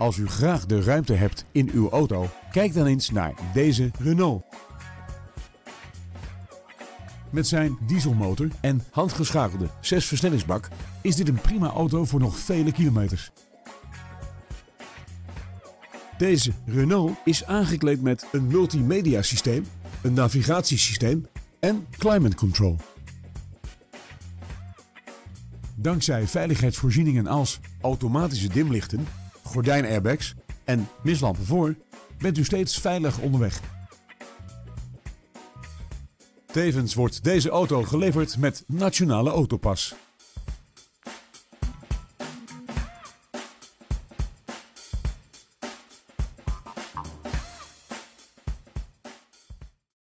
Als u graag de ruimte hebt in uw auto, kijk dan eens naar deze Renault. Met zijn dieselmotor en handgeschakelde 6-versnellingsbak is dit een prima auto voor nog vele kilometers. Deze Renault is aangekleed met een multimedia systeem, een navigatiesysteem en climate control. Dankzij veiligheidsvoorzieningen als automatische dimlichten, gordijnairbags en mislampen voor bent u steeds veilig onderweg. Tevens wordt deze auto geleverd met Nationale Autopas.